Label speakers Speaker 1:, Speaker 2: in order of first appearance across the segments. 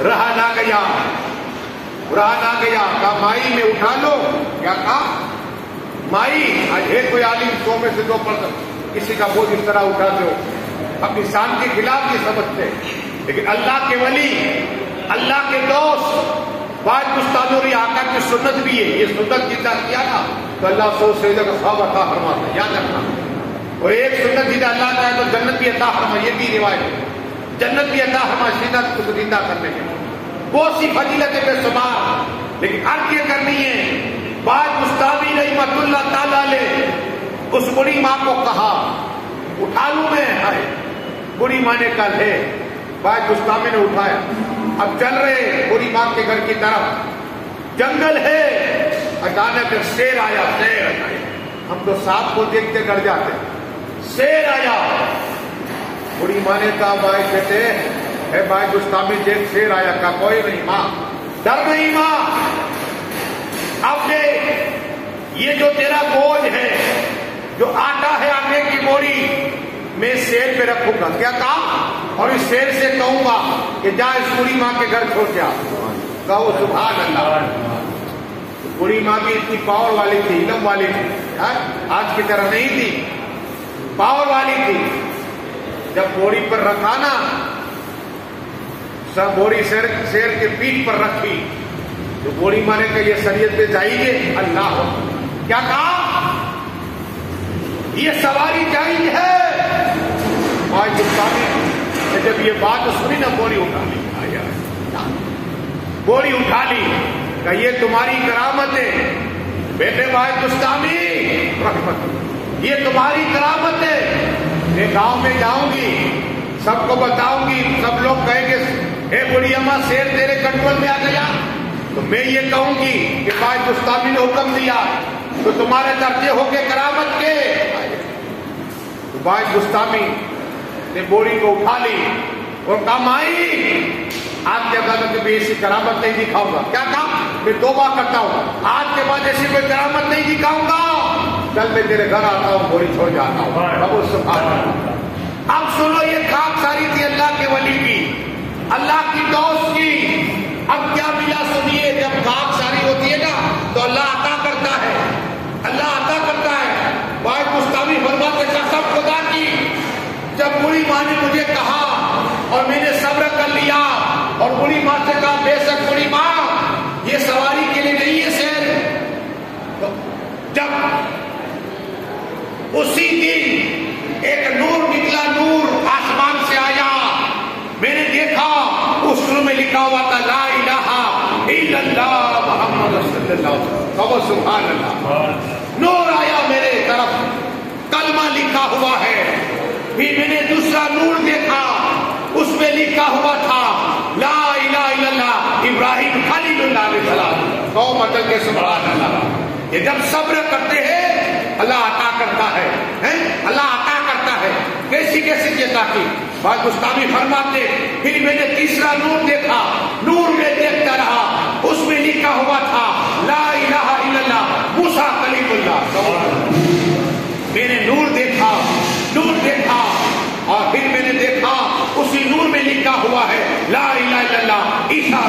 Speaker 1: रहा ना गया। रहा ना गया। कहा, माई में उठा लो। क्या कहा? माई, आज है कोई आलिम, सौ में से दो पर किसी का बोझ इस तरह उठाते हो अपनी शान के खिलाफ ये समझते। लेकिन अल्लाह के वली, अल्लाह के दोस्त बाद मुस्तादोरी आका की सुन्नत भी है। ये सुन्नत जितना किया ना तो अल्लाह सौ से का सब अता फरमाता याद रखना। और एक सुन्नत जितना अल्लाह का है तो जन्नत भी अता फरमा ये भी रिवायत है। जन्नत भी अल्लाह को ज़िंदा करने के बहुत सी फजीलत है बेसुमार लेकिन हर ये करनी है बाद मुस्ताबी नहीं मतुल्ला ताला ले, उस बुरी माँ को कहा, उठा लू मैं? हाय, बुरी माँ ने कल है बाद मुस्ताबी ने उठाया। अब चल रहे बुरी माँ के घर की तरफ़। जंगल है। अचानक शेर आया, शेर हम तो सांप को देखते डर जाते। शेर आया। बुरी माँ ने कहा भाई बेटे है भाई गुस्तामी देख शेर आया का? कोई नहीं, माँ। डर नहीं, माँ। आपने ये जो तेरा बोझ है, जो आटा है आटे की बोरी, मैं शेर पे रखूँगा। क्या कहा और इस शेर से कहूँगा कि जा इस बुरी माँ के घर छोड़ जा। कहो सुभान अल्लाह बुरी माँ भी इतनी पावर वाली थी, इलम वाली थी। आज की तरह नहीं थी। पावर वाली थी। जब बोरी पर रखा ना सब बोरी शेर शेर के पीठ पर रखी तो बोरी माने का ये शरीयत पे जाइए अल्लाह क्या कहा? ये सवारी जाएगी है। आज जब ये बात सुनी ना, बोरी उठा ली। बोरी उठा ली। का ये तुम्हारी करामत है। बेटे भाई गुस्तामी रहमत। ये तुम्हारी करामत है। मैं गाँव में जाऊँगी, सबको बताऊँगी, सब लोग कहेंगे, हे बुढ़ी अम्मा शेर तेरे कंट्रोल में आ गया? तो मैं ये कहूँगी कि भाई गुस्तामी ने हुक्म दिया तो तुम्हारे दर्जे हो गए करामत के। तो भाई गुस्तामी ने बोरी को उठा ली और कहा, माई आज के बाद मैं ऐसी करामत नहीं दिखाऊँगा। क्या कहा? मैं तोबा करता हूँ। आज के बाद ऐसी कोई करामत नहीं दिखाऊँगा। कल मैं तेरे घर आता हूँ बोरी छोड़ जाता हूँ। अब सुबह अब सुनो ये खाक सारी थी अल्लाह के वली की। अल्लाह की दोस्त की। अब क्या मिला सुनिए जब खाक सारी होती है ना तो अल्लाह अता करता है। अल्लाह अता करता है। भाई मुस्तावी फरमाते कसम खुदा की। जब बुरी माँ ने मुझे कहा और मैंने सब्र कर लिया और बुरी माँ से कहा बेशक बुरी माँ ये सवारी के लिए नहीं है शेर तो जब उसी दिन एक नूर निकला नूर आसमान से आया। मैंने देखा उस नूर में लिखा हुआ था ला इलाहा इल्लल्लाह मोहम्मद सल्लल्लाहु सुभान अल्लाह नूर आया मेरे तरफ़। कलमा लिखा हुआ है। फिर मैंने दूसरा नूर देखा। उसमें लिखा हुआ था ला इला इल्लल्लाह इब्राहिम खलीलुल्लाह सलाम। कौ मतलब के सुभान अल्लाह ये जब सब्र करते हैं अल्लाह अता करता है, हैं? अल्लाह अता करता है। कैसी कैसी चेता की? बात गुस्तामी फरमाते, फिर मैंने तीसरा नूर देखा। नूर में देखता रहा, उसमें लिखा हुआ था, ला मूसा मैंने नूर देखा नूर देखा, और फिर मैंने देखा, उसी नूर में लिखा हुआ है, ला इला इल्लल्लाह, ईसा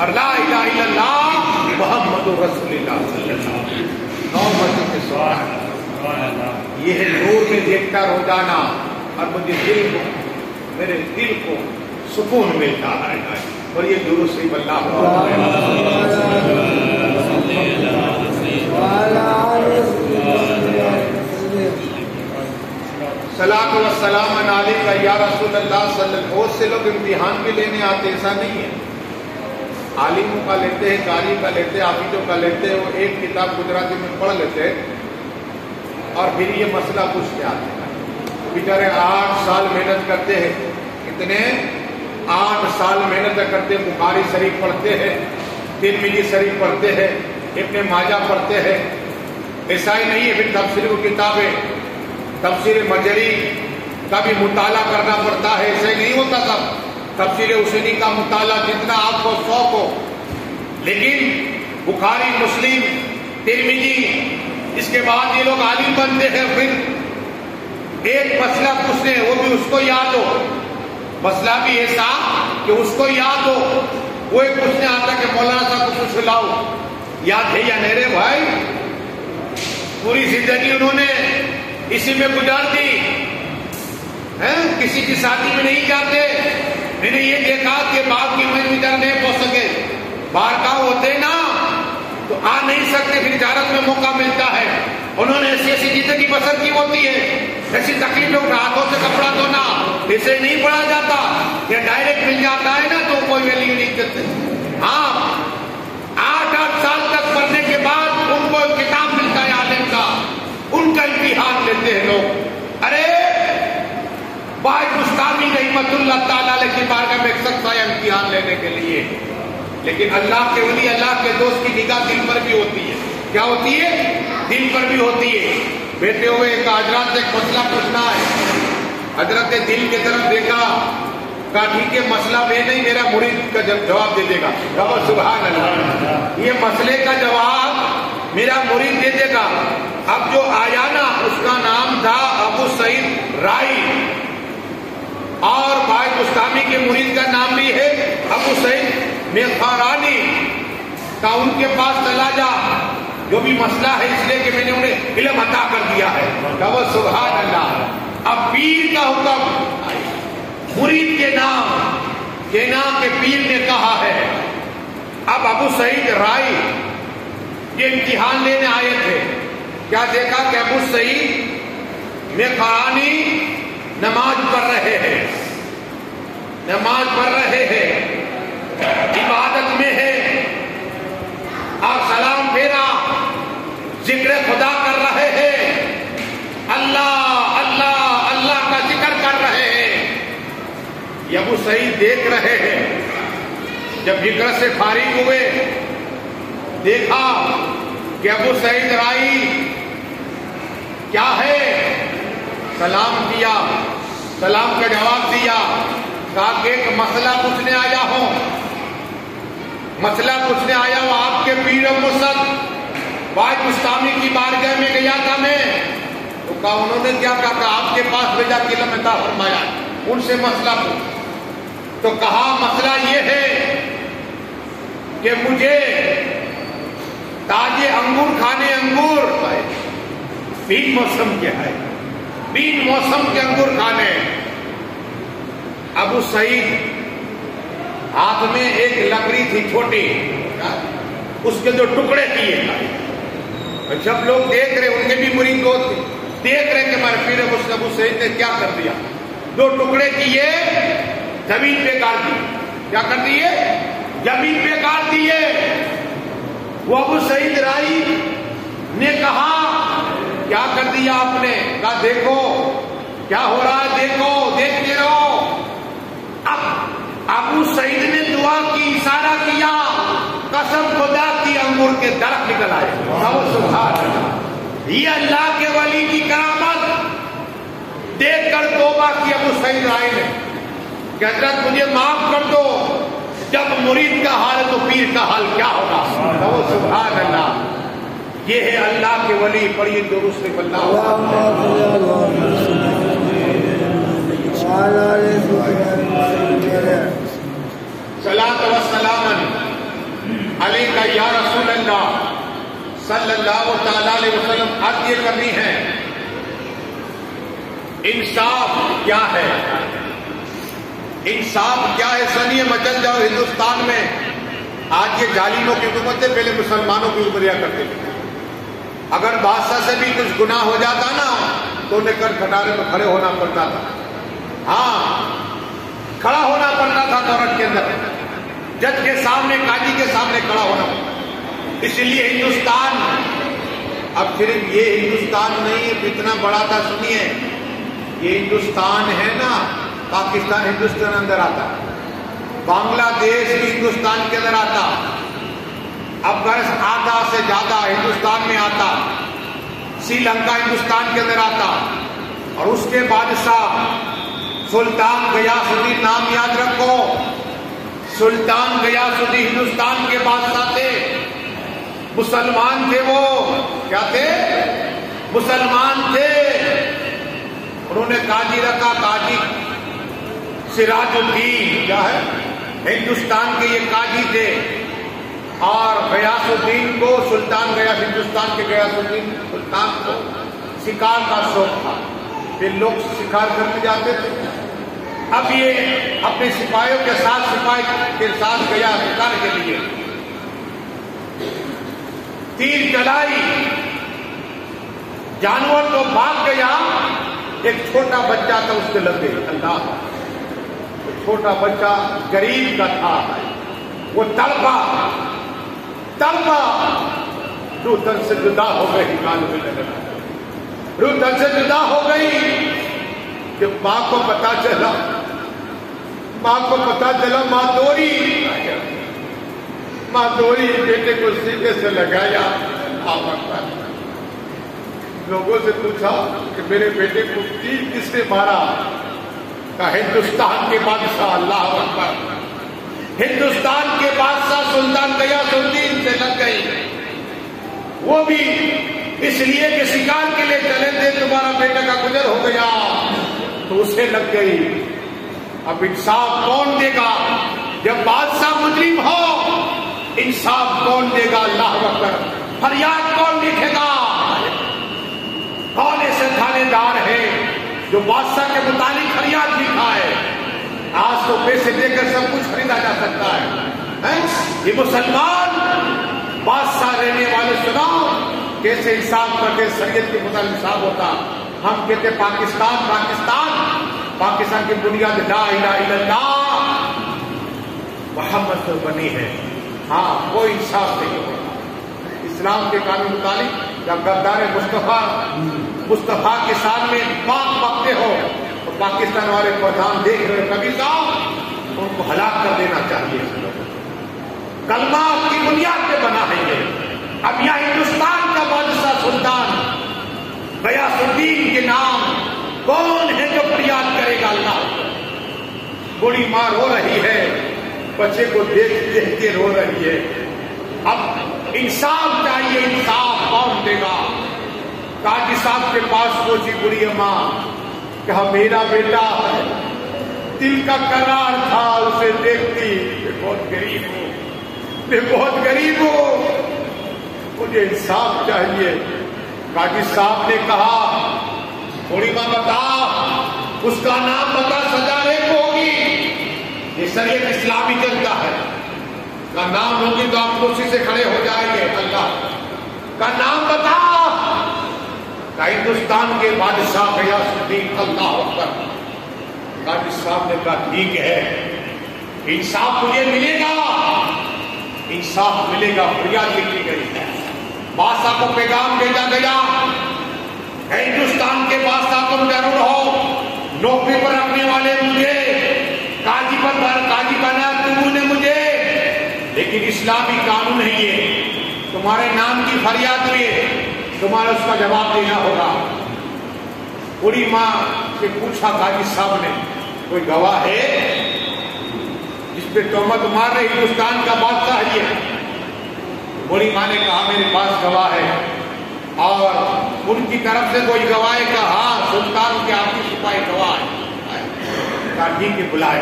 Speaker 1: और ला इला इल्लल्लाह मोहम्मद रसूलुल्लाह सल्लल्लाहु अलैहि वसल्लम नौ मज़हब के सवाल ये है नूर में देखता रोज़ाना और मुझे दिल को मेरे दिल को सुकून मिलता है। और ये दुरुस्त से बल्ला सलात सलाम नाले का या रसूल अल्लाह बहुत से लोग इम्तिहान भी लेने आते ऐसा नहीं है। आलिमों का लेते हैं कारी का लेते हैं, आबिदों का लेते हैं, वो एक किताब गुजराती में पढ़ लेते हैं और फिर ये मसला आते हैं। बेचारे आठ साल मेहनत करते हैं कितने आठ साल मेहनत करते बुखारी शरीफ पढ़ते हैं तिरमिली शरीफ पढ़ते हैं इतने माजा पढ़ते हैं। ऐसा ही नहीं है, फिर तफसीर की किताबें तफसीर मजरी का भी मुताला करना पड़ता है, ऐसा ही नहीं होता सब तफसीर हुसैनी का मुताला जितना आपको शौक हो। लेकिन बुखारी, मुस्लिम, तिरमिजी, इसके बाद ये लोग आलिम बनते हैं फिर। एक मसला पूछते वो भी उसको याद हो। मसला भी ऐसा कि उसको याद हो। वो एक पूछने आता कि, मौलाना साहब, कुछ सुलाओ याद है या नहीं रे भाई? पूरी ज़िंदगी उन्होंने इसी में गुजार दी। है? किसी की शादी में नहीं जाते। मैंने ये देखा कि बाप की मंजिल इधर नहीं पहुँच सके बाहर का होते ना तो आ नहीं सकते, फिर इजारत में मौका मिलता है। उन्होंने ऐसी ऐसी ज़िंदगी बसर की होती है, ऐसी तकलीफें हाथों से कपड़ा धोना, इसे नहीं पढ़ा जाता, या डायरेक्ट मिल जाता है ना तो कोई वैल्यू नहीं करते हाँ आठ आठ साल तक पढ़ने के बाद उनको किताब मिलता है आलिम का, उनका इम्तिहान लेते हैं लोग। अरे बाय मुस्तामी रहमतुल्लाह ताला की बारगाह में शख्स आया इम्तिहान लेने के लिए। लेकिन अल्लाह के वली, अल्लाह के दोस्त की निगाह दिल पर भी होती है। क्या होती है? दिल पर भी होती है। बैठे हुए, एक हज़रत से मसला पूछना है। हज़रत ने दिल की तरफ़ देखा। कहा, ठीक है, मसला वे नहीं, मेरा मुरीद का जवाब दे देगा। खबर सुबह ये मसले का जवाब मेरा मुरीद दे देगा। अब जो आया ना, उसका नाम था अबू सईद राई। और भाई मुस्तामी के मुरीद का नाम भी है अबू सईद मेखारानी का उनके पास चला जा। जो भी मसला है इसलिए कि मैंने उन्हें इलम अता कर दिया है। कब सुबह अल्लाह अब पीर का हुक्म। मुरीद के नाम के नाम के पीर ने कहा है। अब अबू सईद राय, ये इम्तिहान लेने आए थे। क्या देखा कि अबू सईद में कहानी नमाज़ पढ़ रहे हैं। नमाज़ पढ़ रहे हैं। इबादत में है। और सलाम फेरा ज़िक्र खुदा कर रहे हैं। अल्लाह अल्लाह अल्लाह का ज़िक्र कर रहे हैं। यबू सही देख रहे हैं। जब ज़िक्र से फारिग हुए, देखा कि अबू सईद राई क्या है? सलाम किया। सलाम का जवाब दिया। कहा एक मसला पूछने आया हूँ। मसला पूछने आया हूँ आपके पीर मुसद बाज मुस्तामी की बारगाह में गया था मैं। तो कहा, उन्होंने क्या कहा आपके पास भेजा किला में फरमाया, उनसे मसला पूछ। तो कहा, मसला ये है कि मुझे ताजे अंगूर, खाने अंगूर बीन मौसम के है। बीन मौसम के अंगूर खाने। अबू सईद हाथ में एक लकड़ी थी छोटी, उसके जो टुकड़े किए। जब लोग देख रहे, उनके भी मुरीद को देख रहे कि हमारे पीर मुस्तबू सईद ने क्या कर दिया। दो टुकड़े किए, ज़मीन पे गाड़ दिए। क्या कर दिए? ज़मीन पे गाड़ दिए। वो अबू सईद राई ने कहा, क्या कर दिया आपने। कहा, देखो, क्या हो रहा है? देखो, देखते रहो। अब अबू सईद ने दुआ की, इशारा किया। कसम खुदा की अंगूर के दरख्त निकल आए। ये अल्लाह के वली की करामत। देखकर तोबा की अबू सईद राय ने। कहता मुझे माफ़ कर दो। जब मुरीद का हाल है तो पीर का हाल क्या होगा? सुबह अल्लाह। ये है अल्लाह के वली, पढ़िए दुरुस्त सलात वसलामन अली का या रसूल अल्लाह सल्लल्लाहु अलैहि वसल्लम अर्ज़ ये करनी है। इंसाफ क्या है? इंसाफ क्या है? सनिए मचल जाओ हिंदुस्तान में आज ये जालिमों की हुकूमत है पहले मुसलमानों की उमरिया करते थे। अगर बादशाह से भी कुछ गुनाह हो जाता ना तो उन्हें कर खटारे में खड़े होना पड़ता था। हाँ खड़ा होना पड़ता था दौरत के अंदर। जज के सामने, काजी के सामने खड़ा होना इसलिए हिंदुस्तान, अब सिर्फ़ ये हिंदुस्तान नहीं है इतना बड़ा था, सुनिए। ये हिंदुस्तान है ना, पाकिस्तान, हिंदुस्तान अंदर आता। बांग्लादेश भी हिंदुस्तान के अंदर आता। अफ़गानिस्तान आधा से ज़्यादा हिंदुस्तान में आता, श्रीलंका हिंदुस्तान के अंदर आता, और उसके बादशाह सुल्तान गयासुद्दीन नाम याद रखो। सुल्तान गयासुद्दीन हिंदुस्तान के बादशाह थे। मुसलमान थे वो। क्या थे? मुसलमान थे। उन्होंने काजी रखा, काजी सिराजुद्दीन, क्या है? हिंदुस्तान के ये काजी थे। और गयासुद्दीन को, सुल्तान गया हिंदुस्तान के गयासुद्दीन सुल्तान को शिकार का शौक था। फिर लोग शिकार करने जाते थे। अब ये अपने सिपाहियों के साथ, सिपाही के साथ गया शिकार के लिए। तीर चलाई जानवर तो भाग गया, एक छोटा बच्चा था उसके लग अल्लाह तो छोटा बच्चा गरीब का था। वो तड़पा। तड़पा। से जुदा हो गई, कान में लगना रू तन से जुदा हो गई कि माँ को पता चला। माँ को पता चला, माँ दोरी माँ दोरी बेटे को सीधे से लगाया लोगों से पूछा कि मेरे बेटे को तीर किसने मारा। का हिंदुस्तान के बादशाह, अल्लाह अकबर। हिंदुस्तान के बादशाह सुल्तान गयासुद्दीन से लग गई। वो भी इसलिए कि शिकार के लिए चले थे, तुम्हारा बेटा का गुजर हो गया तो उसे लग गई। अब इंसाफ कौन देगा? जब बादशाह मुजरिम हो, इंसाफ कौन देगा? अल्लाह अकबर। फरियाद कौन लिखेगा? कौन ऐसे थानेदार है जो बादशाह के है आज तो पैसे देकर सब कुछ खरीदा जा सकता है, है? ये मुसलमान बादशाह रहने वाले सुनाओ कैसे हिसाब करते शरीयत के मुताबिक हिसाब होता। हम कहते पाकिस्तान पाकिस्तान पाकिस्तान की बुनियाद ला इला मोहम्मद से बनी है। हाँ कोई इंसाफ नहीं होगा इस्लाम के कानून मुताबिक जब गद्दार मुस्तफ़ा मुस्तफ़ा के सामने बात पकते हो तो पाकिस्तान वाले प्रधान देख रहे कभी साहब उनको हलाक कर देना चाहिए। कलमा की बुनियाद पे बना है ये। अब यह हिंदुस्तान का बादशाह सुल्तान, गयासुद्दीन के नाम, कौन है जो फरियाद करेगा अल्लाह? बूढ़ी माँ रो रही है, बच्चे को देख देख के रो रही है। अब इंसाफ चाहिए, इंसाफ कौन देगा? काजी साहब के पास पहुँची बुरी माँ कहा, मेरा बेटा दिल का करार था, उसे देखती, मैं बहुत गरीब हूँ, मैं बहुत गरीब हूँ। मुझे इंसाफ चाहिए। काजी साहब ने कहा, थोड़ी माँ बता, उसका नाम बता, सजा को होगी। ये शरीयत इस्लामी जनता है। का नाम होगी तो आप कुर्सी से खड़े हो जाएँगे, अल्लाह। का नाम बता का हिंदुस्तान के बादशाह गयासुद्दीन अल्लाह अकबर। काजी साहब ने कहा, ठीक है, इंसाफ मुझे मिलेगा। इंसाफ मिलेगा, फरियाद लिखी गई है। बादशाह को पैगाम भेजा गया, हिंदुस्तान के बादशाह तुम ज़रूर हो। नौकरी पर रखने वाले मुझे, काजी पर, काजी बना तुमने मुझे। लेकिन इस्लामी कानून है ये। तुम्हारे नाम की फरियाद हुई तुम्हारा उसका जवाब देना होगा। पूरी माँ से पूछा काजी साहब ने, कोई गवाह है? जिस पे तोहमत मार रहे, हिंदुस्तान का बादशाह है बड़ी माँ ने कहा, मेरे पास गवाह है। और उनकी तरफ़ से कोई गवाह का हाँ सुल्तान के आपकी सिपाही गवाह है। के बुलाए।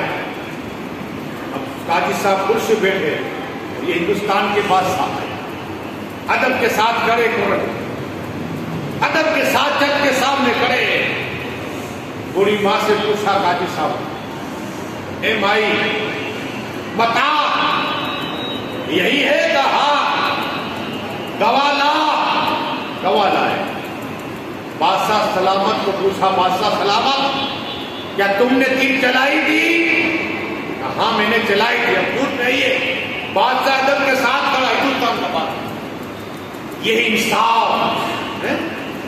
Speaker 1: अब काजी साहब खुद से बैठे, ये हिंदुस्तान के बादशाह है। अदब के साथ करे खड़े अदब के साथ जग के सामने खड़े। बुरी माँ से पूछा, काजी साहब, ए माई, बता, यही है कहा? गवाला गवाला है। बादशाह सलामत को पूछा, बादशाह सलामत, क्या तुमने तीर चलाई थी? हाँ मैंने चलाई थी, अब झूठ नहीं है। बादशाह अदब के साथ खड़ा हिंदुस्तान का बात ये इंसाफ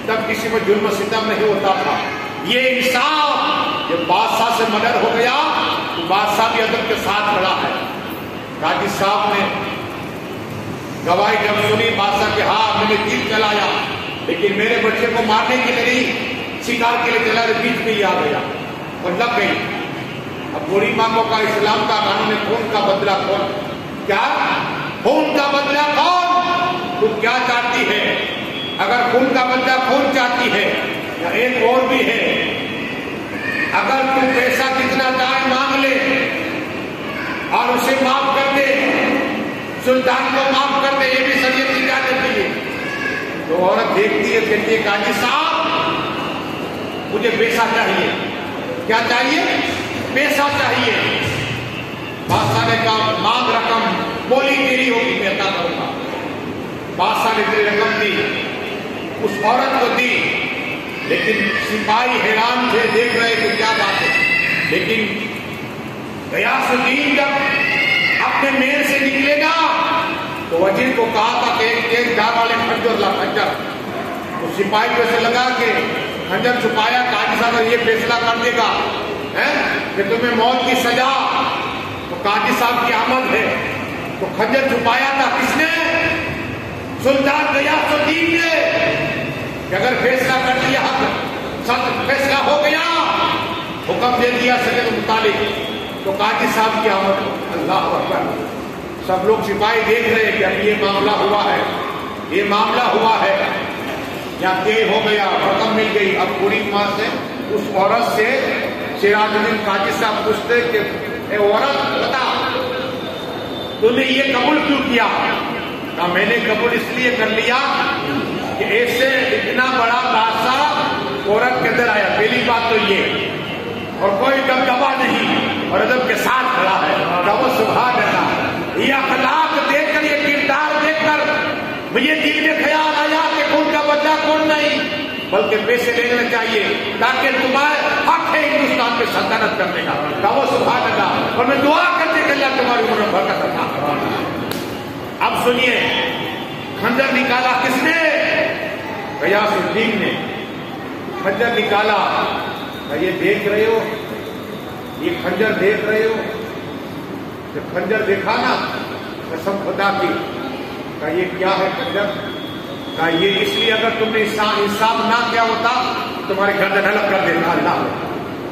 Speaker 1: तब किसी में जुर्म सितम नहीं होता था। ये इंसाफ, जब बादशाह से मर्डर हो गया तो बादशाह भी अदब के साथ खड़ा है। काजी साहब ने गवाही जब सुनी, बादशाह के हाँ मैंने तीर चलाया लेकिन मेरे बच्चे को मारने के लिए नहीं शिकार के लिए चला बीच में ही आ गया और लग गई। अब बूढ़ी माँ को का इस्लाम का कानून है, खून का बदला कौन? क्या? खून का बदला कौन? तू क्या चाहती है? अगर खून का बदला खून चाहती है एक और भी है, अगर तू पैसा कितना चाहे मांग ले और उसे माफ़ कर दे, सुल्तान को माफ़ कर दे, ये भी शरीयत की इजाज़त दी है। तो औरत देखती है, कहती है, काजी साहब, मुझे पैसा चाहिए। क्या चाहिए? पैसा चाहिए। बादशाह ने कहा मांग रकम, बोली तेरी होगी, मैं अदा करूँगा। बादशाह ने तेरी रकम दी उस औरत को दी। लेकिन सिपाही हैरान थे, देख रहे थे क्या बात है। लेकिन गयासुद्दीन जब अपने मेल से निकलेगा तो वज़ीर को कहा था कि एक दार वाले खंजर ला, खंजर। तो सिपाही को ऐसे लगा के खंजर छुपाया, काजी साहब ये फैसला कर देगा, है, कि तुम्हें मौत की सजा। तो काजी साहब की आमद है। तो खंजर छुपाया था किसने? सुल्तान गयासुद्दीन ने। अगर फैसला कर दिया सत फैसला हो गया, हुक्म दे दिया सके मुतालिक तो काजी साहब की आमद, अल्लाह अकबर। सब लोग सिपाही देख रहे हैं कि अब ये मामला हुआ है, ये मामला हुआ है। या के हो गया, रकम मिल गई, अब पूरी माँ से, उस औरत से, सिराजुद्दीन काजी साहब पूछते कि, ए औरत, बता, तूने ये कबूल क्यों किया? का मैंने कबूल इसलिए कर लिया कि ऐसे इतना बड़ा बादशाह औरत के अंदर आया। पहली बात तो ये, और कोई दबदबा नहीं, और अदब के साथ खड़ा है। वो सुबह देता ये अखलाक देखकर, ये किरदार देखकर, मुझे दिल में ख्याल आया कि कौन का बच्चा कौन नहीं। बल्कि पैसे लेना चाहिए, ताकि तुम्हारे हक है हिंदुस्तान में सल्तनत करने का। वो सुबह देता और मैं दुआ करते कि अल्लाह तुम्हारी उम्र बरकत था अब सुनिए, खंजर निकाला किसने? गयासुद्दीन ने खंजर निकाला। ये देख रहे हो? ये खंजर देख रहे हो? जब खंजर देखा ना, कसम खुदा की का ये क्या है खंजर? का ये इसलिए अगर तुमने इंसाफ ना किया होता, तुम्हारे गर्दन अलग कर देता, अल्लाह।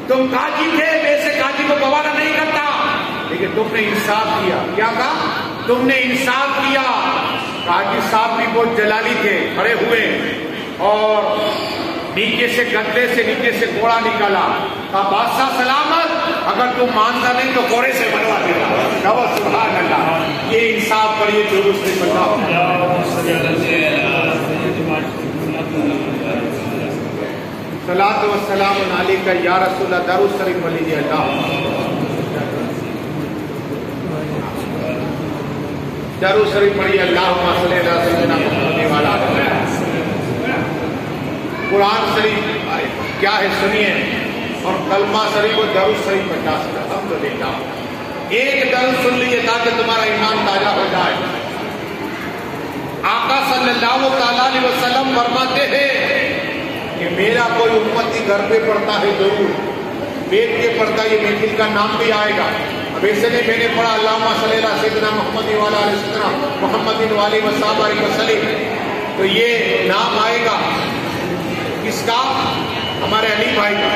Speaker 1: तुम काजी थे वैसे काजी को गवारा नहीं करता। लेकिन तुमने इंसाफ किया। क्या कहा? तुमने इंसाफ किया। काजी साहब भी बहुत जलाली थे, खड़े हुए। और नीचे से गद्दे से नीचे से घोड़ा निकाला। का बादशाह, सलामत। अगर तुम मानता नहीं तो घोड़े से बनवा देता सुबह अल्लाह ये इंसाफ ये जुलूस नहीं बताओ सलात वसलाम नाली का या रसूल दारू शरीफ वली दारू शरीफ पढ़ी अल्लाह वाला कुरान शरीफ क्या है सुनिए? और कलमा शरीफ और दरुद शरीफ पचास हम तो देखा। एक दरुद सुन लीजिए ताकि तुम्हारा ईमान ताज़ा हो जाए। आका सल्लल्लाहु अलैहि वसल्लम फरमाते हैं कि मेरा कोई उम्मती घर पे पड़ता है ज़रूर। वेद के पड़ता ये महफिल का नाम भी आएगा। अब ऐसे नहीं मैंने पढ़ा अल्लाह सैदना मोहम्मद वाला मोहम्मद वाली वसाब वसलीम तो ये नाम आएगा। किसका? हमारे अली भाई का।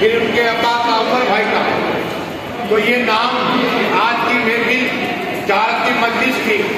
Speaker 1: फिर उनके अब्बा का उमर भाई का। तो ये नाम आज की मेरी चार की मजलिस थी।